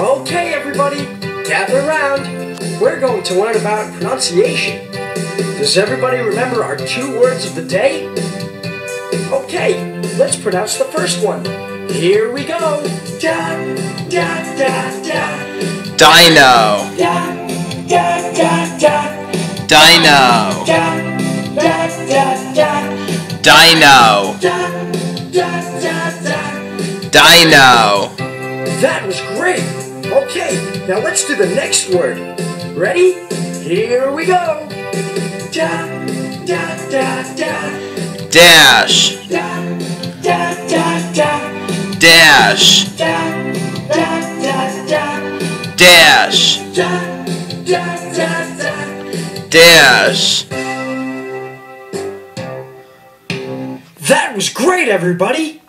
Okay, everybody, gather around. We're going to learn about pronunciation. Does everybody remember our two words of the day? Okay, let's pronounce the first one. Here we go. Da, da, da, da. Dino. Da, da, da, da. Dino. Da, da, da, da. Dino. Da, da, da, da. Dino. That was great. Okay, now let's do the next word. Ready? Here we go. Da, da, da, da. Dash. Da, da, da, da. Dash. Da, da, da, da. Dash. Da, da, da, da. Dash. That was great, everybody.